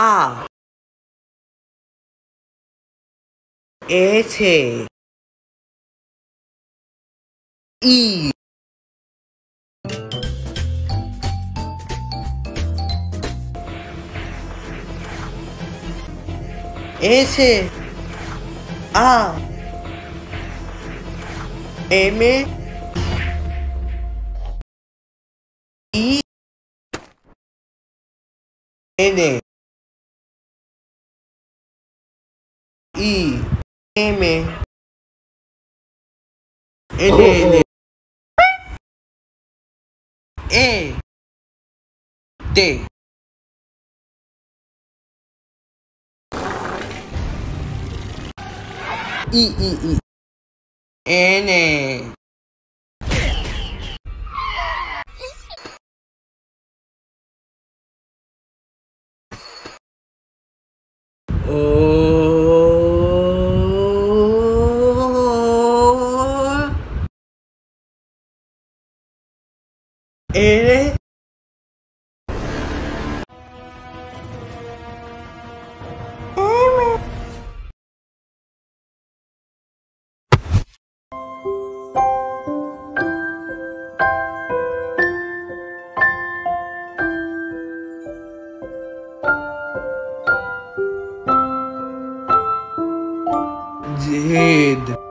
A. S I. S. A. M. I. N E. M N N E D. E E E. N A ele Dead.